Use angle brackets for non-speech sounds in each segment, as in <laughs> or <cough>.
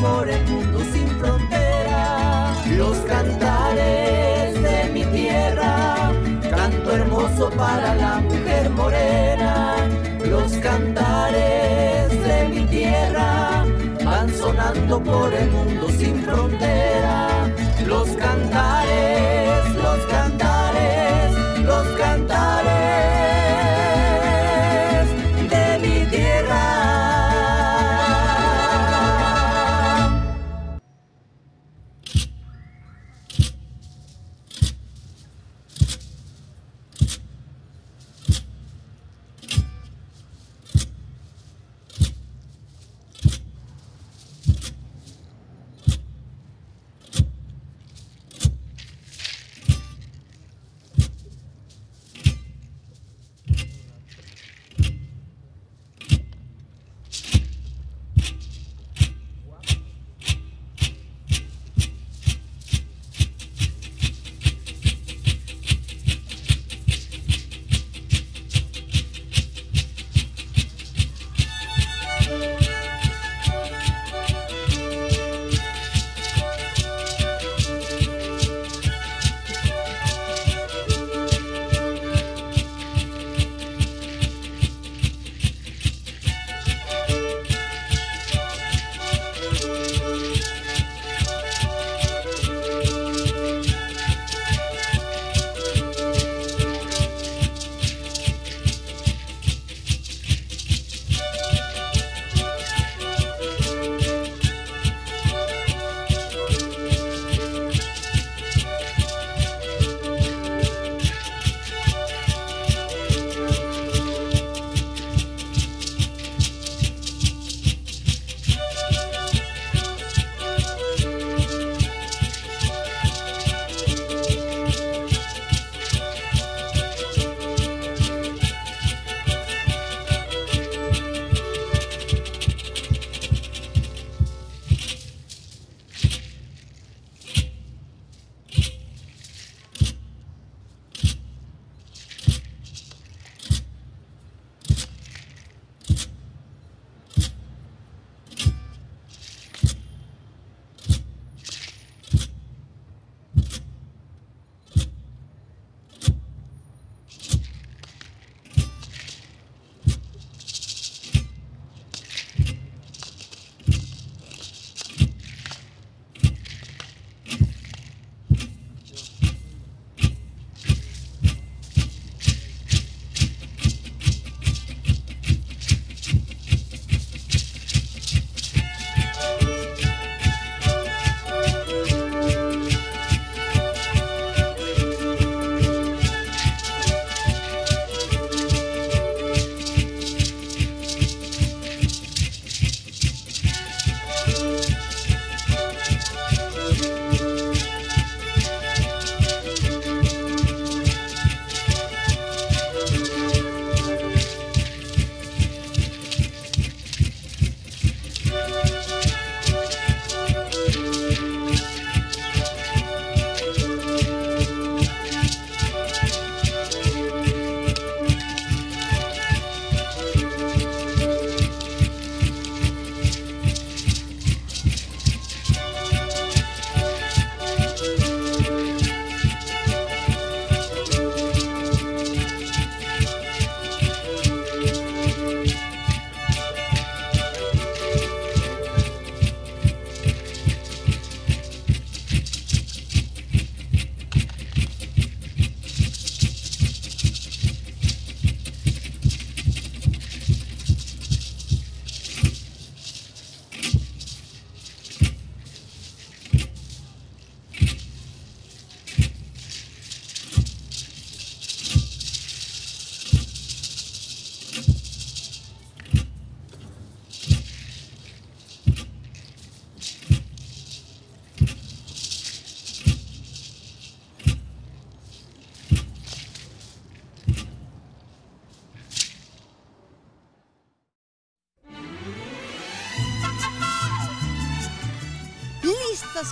por el mundo sin frontera. Los cantares de mi tierra, canto hermoso para la mujer morena. Los cantares de mi tierra van sonando por el mundo sin frontera. Los cantares,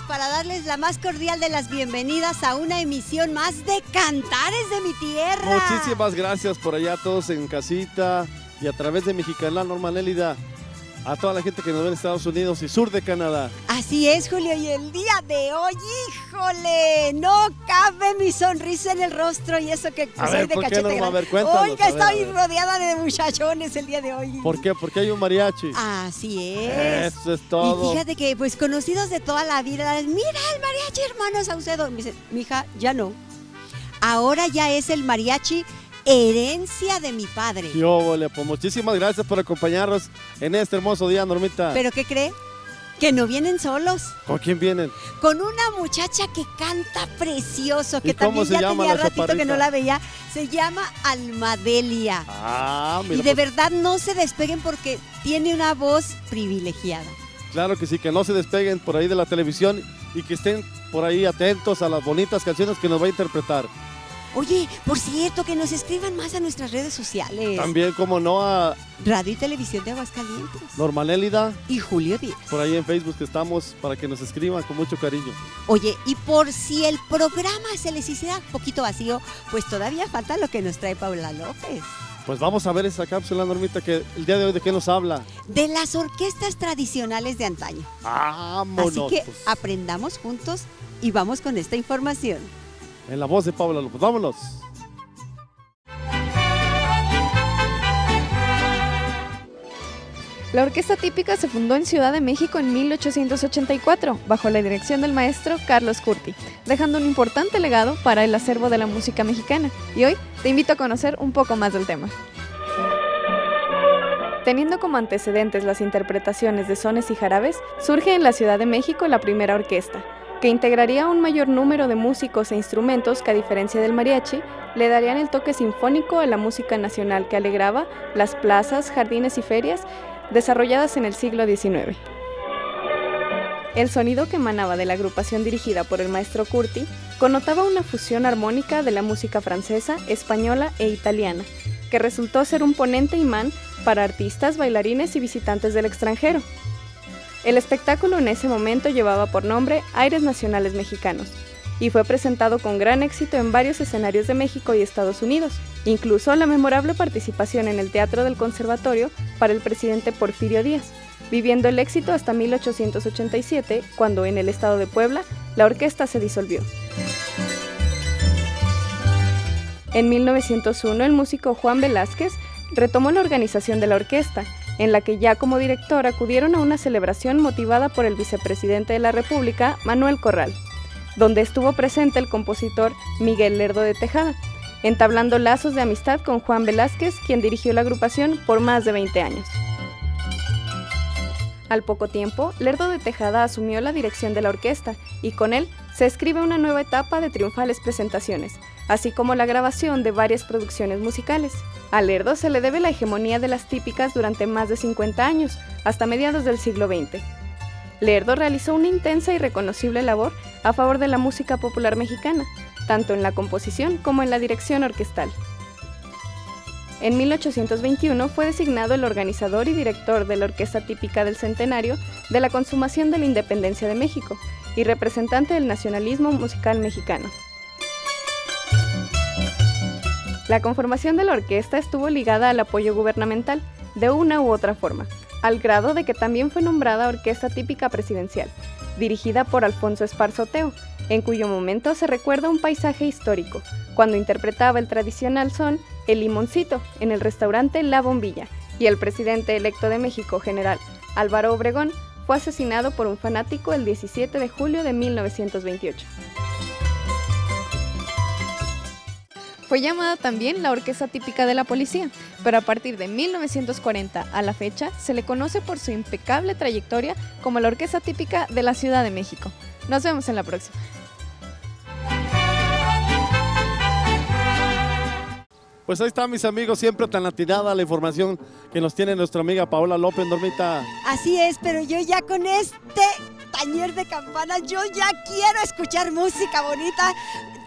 para darles la más cordial de las bienvenidas a una emisión más de Cantares de mi Tierra. Muchísimas gracias por allá todos en casita y a través de Mexicana Normal Élida a toda la gente que nos ve en Estados Unidos y sur de Canadá. Así es, Julio, y el día de hoy, híjole, no cabe mi sonrisa en el rostro y eso que A soy ver, de ¿por qué cachete no? A ver, Oiga, a ver, a estoy ver. rodeada de muchachones el día de hoy. ¿Por qué? Porque hay un mariachi. Así es. Eso es Y todo. fíjate que, pues, conocidos de toda la vida, mira el mariachi, hermano Saucedo. Me dice, mija, ya no. Ahora ya es el mariachi herencia de mi padre. Y óvole, pues muchísimas gracias por acompañarnos en este hermoso día, Normita. ¿Pero qué cree? Que no vienen solos. ¿Con quién vienen? Con una muchacha que canta precioso, que ¿Y cómo también ya llama tenía ratito que no la veía. Se llama Almadelia. Ah, mira. y de pues, verdad no se despeguen porque tiene una voz privilegiada. Claro que sí, que no se despeguen por ahí de la televisión y que estén por ahí atentos a las bonitas canciones que nos va a interpretar. Oye, por cierto, que nos escriban más a nuestras redes sociales. También, como no, a Radio y Televisión de Aguascalientes. Normal Élida, Y Julio Díaz. por ahí en Facebook que estamos para que nos escriban con mucho cariño. Oye, y por si el programa se les hiciera un poquito vacío, pues todavía falta lo que nos trae Paula López. Pues vamos a ver esa cápsula, Normita, que el día de hoy de qué nos habla. De las orquestas tradicionales de antaño. Vámonos. Así que pues, aprendamos juntos y vamos con esta información. En la voz de Paula López. Vámonos. La orquesta típica se fundó en Ciudad de México en 1884, bajo la dirección del maestro Carlos Curti, dejando un importante legado para el acervo de la música mexicana. Y hoy te invito a conocer un poco más del tema. Teniendo como antecedentes las interpretaciones de sones y jarabes, surge en la Ciudad de México la primera orquesta, que integraría un mayor número de músicos e instrumentos que a diferencia del mariachi, le darían el toque sinfónico a la música nacional que alegraba las plazas, jardines y ferias desarrolladas en el siglo XIX. El sonido que emanaba de la agrupación dirigida por el maestro Curti connotaba una fusión armónica de la música francesa, española e italiana, que resultó ser un ponente imán para artistas, bailarines y visitantes del extranjero. El espectáculo en ese momento llevaba por nombre Aires Nacionales Mexicanos y fue presentado con gran éxito en varios escenarios de México y Estados Unidos, incluso la memorable participación en el Teatro del Conservatorio para el presidente Porfirio Díaz, viviendo el éxito hasta 1887, cuando en el estado de Puebla la orquesta se disolvió. En 1901 el músico Juan Velázquez retomó la organización de la orquesta, en la que ya como director acudieron a una celebración motivada por el vicepresidente de la República, Manuel Corral, donde estuvo presente el compositor Miguel Lerdo de Tejada, entablando lazos de amistad con Juan Velázquez, quien dirigió la agrupación por más de 20 años. Al poco tiempo, Lerdo de Tejada asumió la dirección de la orquesta y con él se escribe una nueva etapa de triunfales presentaciones, así como la grabación de varias producciones musicales. A Lerdo se le debe la hegemonía de las típicas durante más de 50 años, hasta mediados del siglo XX. Lerdo realizó una intensa y reconocible labor a favor de la música popular mexicana, tanto en la composición como en la dirección orquestal. En 1821 fue designado el organizador y director de la Orquesta Típica del Centenario de la Consumación de la Independencia de México y representante del nacionalismo musical mexicano. La conformación de la orquesta estuvo ligada al apoyo gubernamental, de una u otra forma, al grado de que también fue nombrada Orquesta Típica Presidencial, dirigida por Alfonso Esparzoteo, en cuyo momento se recuerda un paisaje histórico, cuando interpretaba el tradicional son El Limoncito en el restaurante La Bombilla, y el presidente electo de México, general Álvaro Obregón, fue asesinado por un fanático el 17 de julio de 1928. Fue llamada también la orquesta típica de la policía, pero a partir de 1940 a la fecha se le conoce por su impecable trayectoria como la orquesta típica de la Ciudad de México. Nos vemos en la próxima. Pues ahí está, mis amigos, siempre tan atinada la información que nos tiene nuestra amiga Paola López, Normita. Así es, pero yo ya con este tañer de campanas, yo ya quiero escuchar música bonita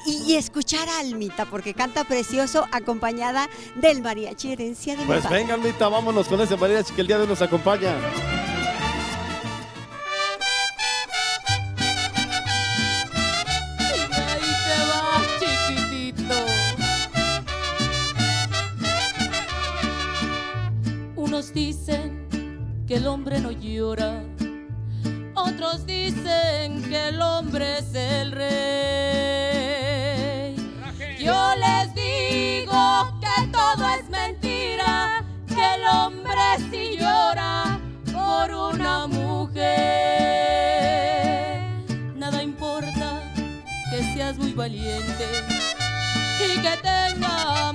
y, escuchar a Almita, porque canta precioso acompañada del mariachi herencia de Pues mi venga, Almita, vámonos con ese mariachi que el día de hoy nos acompaña. dicen que el hombre no llora, otros dicen que el hombre es el rey. Valiente y que tenga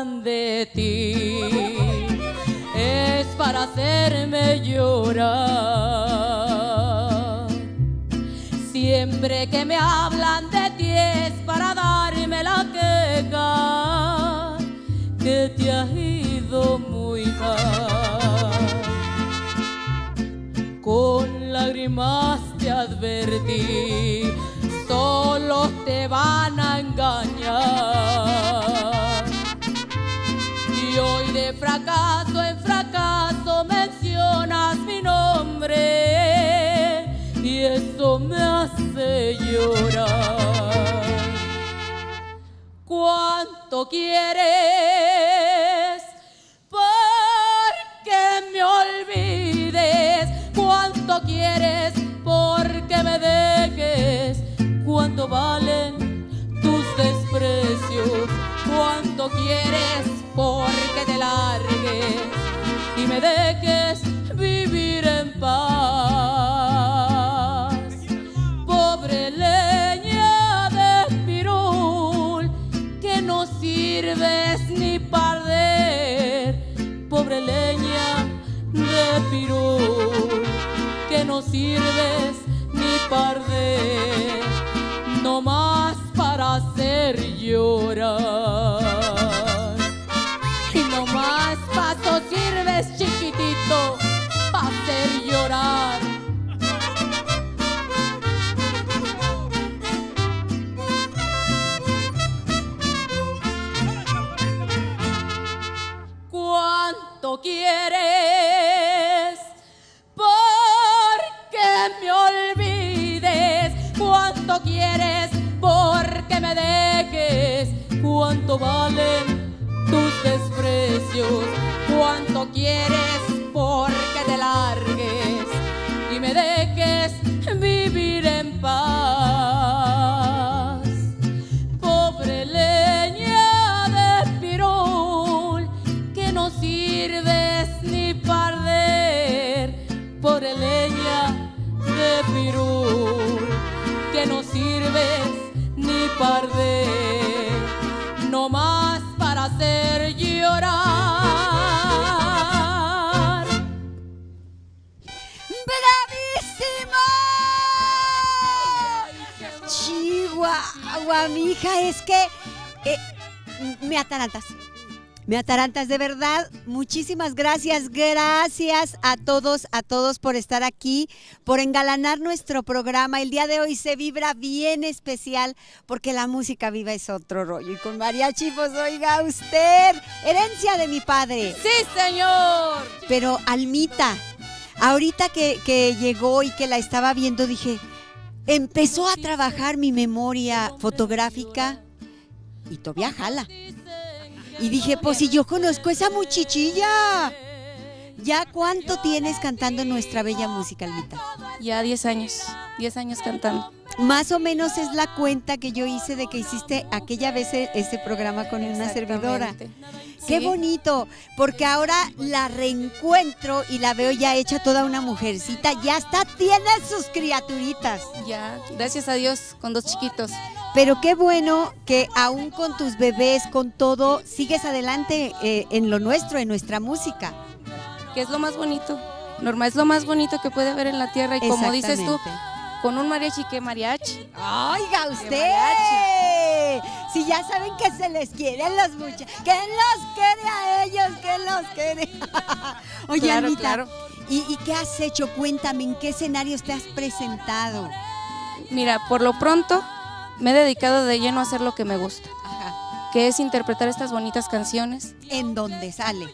de ti es para hacerme llorar. Siempre que me hablan de ti es para darme la queja que te ha ido muy mal. Con lágrimas te advertí, solo te van a engañar. Fracaso en fracaso mencionas mi nombre y eso me hace llorar. ¿Cuánto quieres? Porque me olvides. ¿Cuánto quieres? Porque me dejes. ¿Cuánto valen tus desprecios? ¿Cuánto quieres? Porque te largues y me dejes vivir en paz. Pobre leña de pirul, que no sirves ni para. Pobre leña de pirul, que no sirves ni para. No más para hacer llorar. llorar. ¿Cuánto quieres? Porque me olvides. ¿Cuánto quieres? Porque me dejes. ¿Cuánto valen tus desprecios? ¿Cuánto quieres? Y me dejes vivir en paz. Pobre leña de pirul, que no sirves ni parder. Pobre leña de pirul, que no sirves ni parder. No más para hacer llorar. Chihuahua, mija, es que eh, me atarantas. Me atarantas de verdad. Muchísimas gracias. Gracias a todos, a todos por estar aquí, por engalanar nuestro programa. El día de hoy se vibra bien especial porque la música viva es otro rollo. Y con mariachi, pues oiga usted, herencia de mi padre. Sí, señor. Pero Almita, ahorita que, que llegó y que la estaba viendo, dije, empezó a trabajar mi memoria fotográfica y todavía jala. Y dije, pues si yo conozco esa muchichilla. ¿Ya cuánto tienes cantando nuestra bella música, Almita? Ya 10 años, 10 años cantando. Más o menos es la cuenta que yo hice de que hiciste aquella vez e- ese programa con una servidora. Exactamente. Qué Sí. bonito, porque ahora la reencuentro y la veo ya hecha toda una mujercita, ya hasta tiene sus criaturitas. Ya, gracias a Dios, con dos chiquitos. Pero qué bueno que aún con tus bebés, con todo, sigues adelante eh, en lo nuestro, en nuestra música. Que es lo más bonito. Norma, es lo más bonito que puede haber en la tierra. Y como dices tú. Con un mariachi, ¿qué mariachi? Oiga usted, si ya saben que se les quieren los muchachos, que los quiere a ellos, que los quiere. <laughs> Oye, Claro, Anita, claro. ¿y, y qué has hecho? Cuéntame, ¿en qué escenarios te has presentado? Mira, por lo pronto me he dedicado de lleno a hacer lo que me gusta, Ajá. que es interpretar estas bonitas canciones ¿En dónde sale?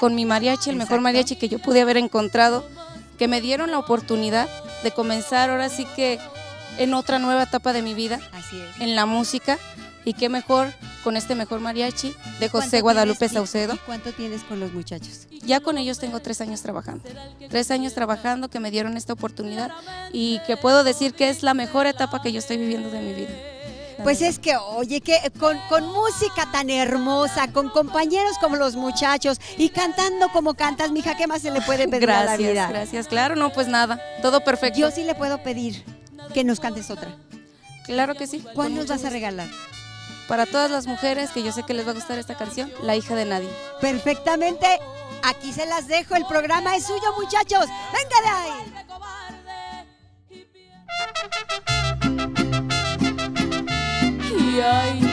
con mi mariachi, el mejor mariachi que yo pude haber encontrado, que me dieron la oportunidad de comenzar ahora sí que en otra nueva etapa de mi vida, Así es. en la música, y qué mejor con este mejor mariachi de ¿Cuánto José Guadalupe tienes- Saucedo. ¿Y cuánto tienes con los muchachos? Ya con ellos tengo tres años trabajando. Tres años trabajando que me dieron esta oportunidad y que puedo decir que es la mejor etapa que yo estoy viviendo de mi vida. Pues es que, oye, que con, con música tan hermosa, con compañeros como los muchachos y cantando como cantas, mija, ¿qué más se le puede pedir a la vida? gracias. Claro, no, pues nada, todo perfecto. Yo sí le puedo pedir que nos cantes otra. Claro que sí. ¿Cuál nos vas a regalar? Para todas las mujeres que yo sé que les va a gustar esta canción, La hija de nadie. Perfectamente. Aquí se las dejo. El programa es suyo, muchachos. Venga de ahí. Y ahí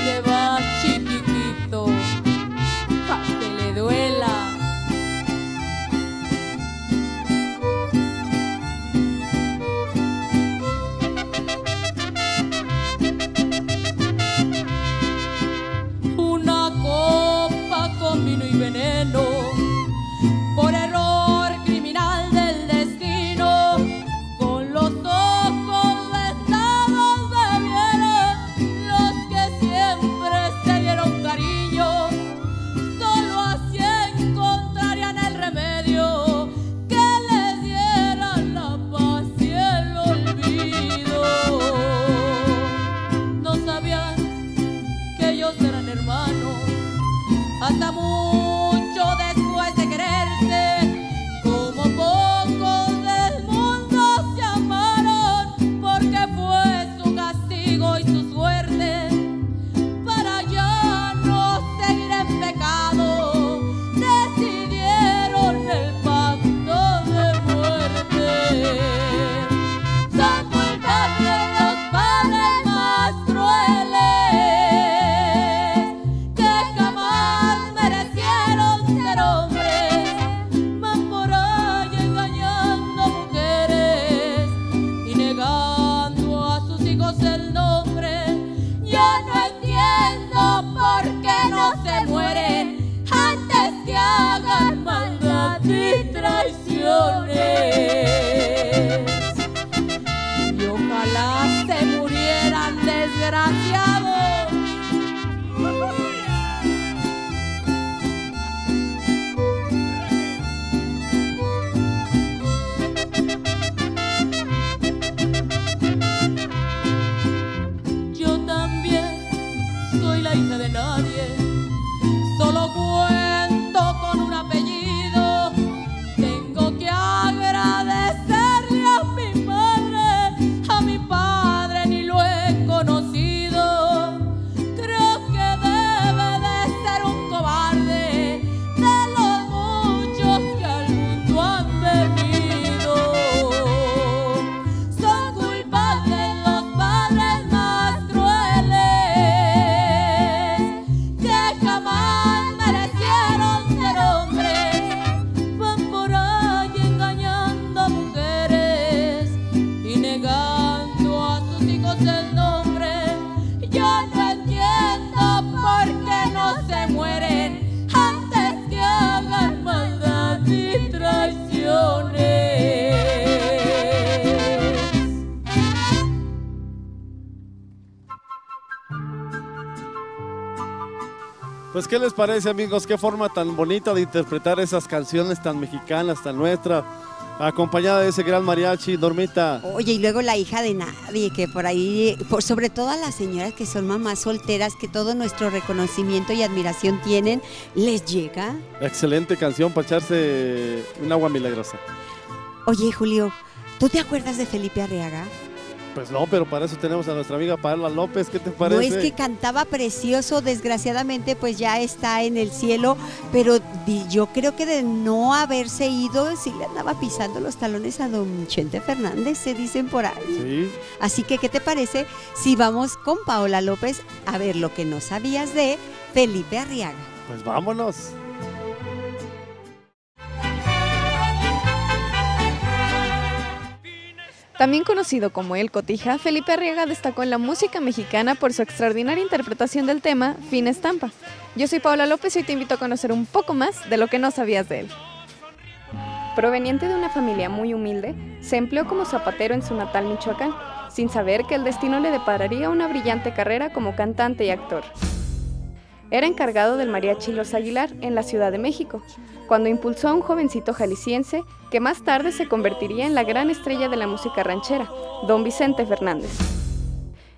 eran hermanos. Hasta mucho Pues, ¿qué les parece, amigos? Qué forma tan bonita de interpretar esas canciones tan mexicanas, tan nuestras, acompañada de ese gran mariachi, Normita. Oye, y luego la hija de nadie, que por ahí, por, sobre todo a las señoras que son mamás solteras, que todo nuestro reconocimiento y admiración tienen, les llega. Excelente canción para echarse un agua milagrosa. Oye, Julio, ¿tú te acuerdas de Felipe Arriaga? Pues no, pero para eso tenemos a nuestra amiga Paola López. ¿Qué te parece? No es que cantaba precioso, desgraciadamente pues ya está en el cielo, pero yo creo que de no haberse ido, sí le andaba pisando los talones a don Chente Fernández, se dicen por ahí. Sí, Así que, ¿qué te parece si vamos con Paola López a ver lo que no sabías de Felipe Arriaga? pues vámonos. También conocido como El Cotija, Felipe Arriaga destacó en la música mexicana por su extraordinaria interpretación del tema Fin Estampa. Yo soy Paola López y te invito a conocer un poco más de lo que no sabías de él. Proveniente de una familia muy humilde, se empleó como zapatero en su natal Michoacán, sin saber que el destino le depararía una brillante carrera como cantante y actor. Era encargado del mariachi Los Aguilar en la Ciudad de México, cuando impulsó a un jovencito jalisciense que más tarde se convertiría en la gran estrella de la música ranchera, don Vicente Fernández.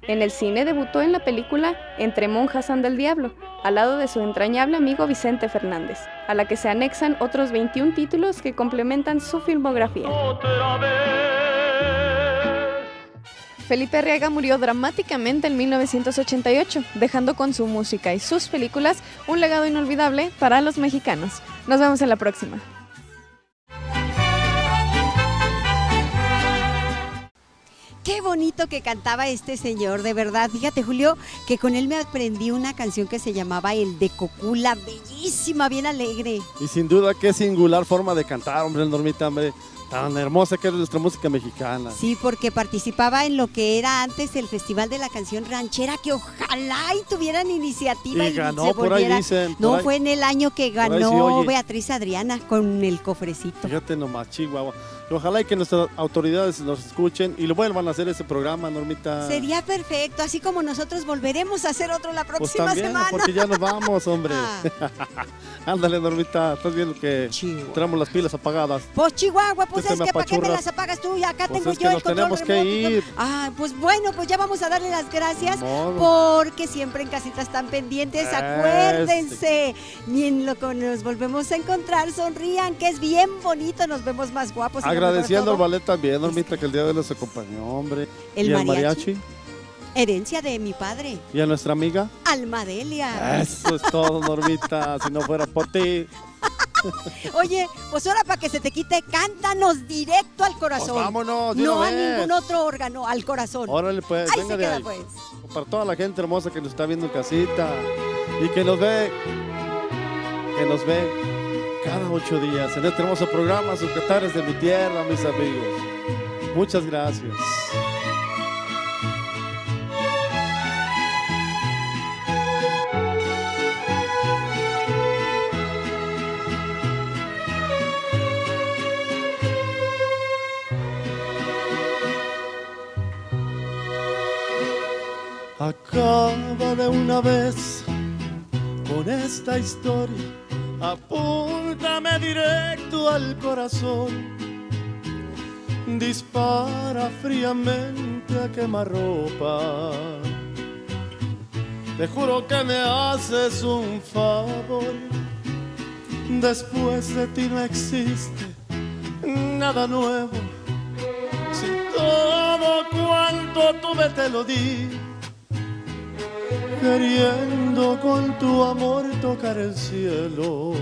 En el cine debutó en la película Entre monjas anda el diablo, al lado de su entrañable amigo Vicente Fernández, a la que se anexan otros 21 títulos que complementan su filmografía. Felipe Arriaga murió dramáticamente en 1988, dejando con su música y sus películas un legado inolvidable para los mexicanos. Nos vemos en la próxima. Qué bonito que cantaba este señor, de verdad. Fíjate, Julio, que con él me aprendí una canción que se llamaba El de Cocula, bellísima, bien alegre. Y sin duda, qué singular forma de cantar, hombre, el Normita, hombre. Tan hermosa que es nuestra música mexicana. Sí, porque participaba en lo que era antes el Festival de la Canción Ranchera, que ojalá y tuvieran iniciativa Y y, ganó, se por ahí volviera- dicen, por No, ahí- fue en el año que sí ganó. Beatriz Adriana con el cofrecito. Fíjate nomás, Chihuahua. Ojalá y que nuestras autoridades nos escuchen y lo vuelvan a hacer ese programa, Normita. Sería perfecto, así como nosotros volveremos a hacer otro la Pues próxima también, semana. porque ya nos vamos, hombre. Ah. <laughs> Ándale, Normita, estás viendo que Chihuahua. tenemos las pilas apagadas. Pues Chihuahua, pues Tú te es que para qué me las apagas tú y acá Pues tengo es que yo el nos control tenemos que remoto todo. ir. Ah, pues bueno, pues ya vamos a darle las gracias porque siempre en casita están pendientes. Este. Acuérdense, ni en lo que nos volvemos a encontrar, sonrían, que es bien bonito, nos vemos más guapos. y Agradeciendo al ballet también, Normita, que el día de hoy nos acompañó, hombre. El y al mariachi. mariachi. Herencia de mi padre, Y a nuestra amiga. Almadelia. Eso es todo, Normita. si no fuera por ti. <laughs> Oye, pues ahora para que se te quite, cántanos directo al Pues corazón. vámonos, de no una a vez. ningún otro órgano, al corazón. Órale, pues, Ahí venga se de queda ahí. pues. Para toda la gente hermosa que nos está viendo en casita y que nos ve, que nos ve cada ocho días en este hermoso programa, sus catares de mi tierra, mis amigos. Muchas gracias. Acaba de una vez con esta historia, apúntame directo al corazón. Dispara fríamente a quemarropa. Te juro que me haces un favor. Después de ti no existe nada nuevo. Si todo cuanto tuve te lo di, queriendo con tu amor tocar el cielo.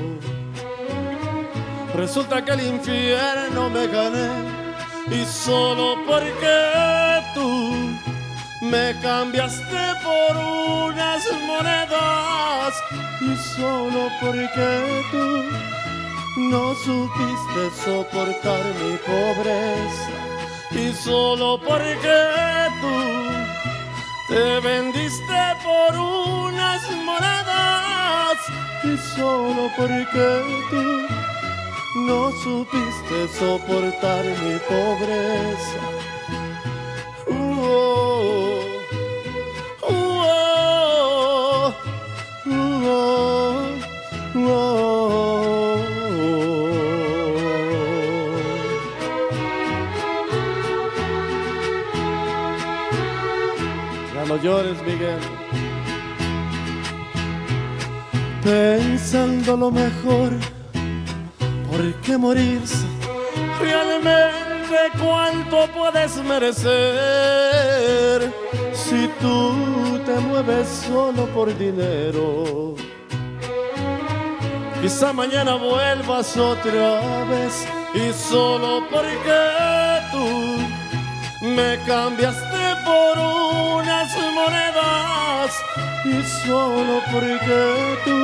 Resulta que el infierno me gané y solo porque tú me cambiaste por unas monedas y solo porque tú no supiste soportar mi pobreza y solo porque tú por unas monedas y solo porque tú no supiste soportar mi pobreza. Uh, Ya no llores, Miguel. Pensando lo mejor, ¿por qué morirse? Realmente cuánto puedes merecer si tú te mueves solo por dinero. Quizá mañana vuelvas otra vez y solo porque tú me cambiaste por unas monedas y solo porque tú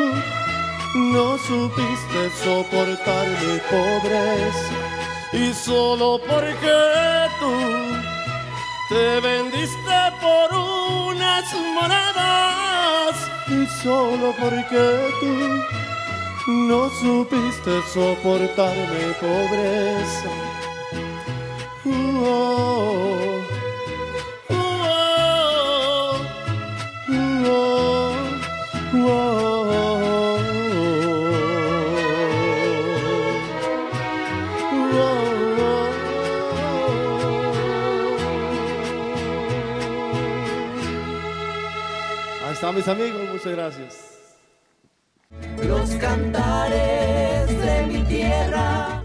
no supiste soportar mi pobreza. Y solo porque tú te vendiste por unas monedas y solo porque tú no supiste soportar mi pobreza. Oh, Están mis amigos, muchas gracias. Los cantares de mi tierra